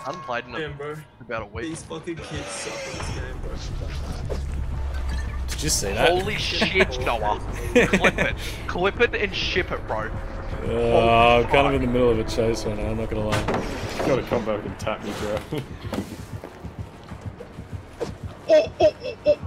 I haven't played in Damn, bro. about a week. These fucking kids suck in this game, bro. Did you see that? Holy shit, Noah. Clip it. Clip it and ship it, bro. Oh, I'm kind of in the middle of a chase right now, I'm not gonna lie. You gotta come back and tap me, bro. Oh, oh, oh, oh.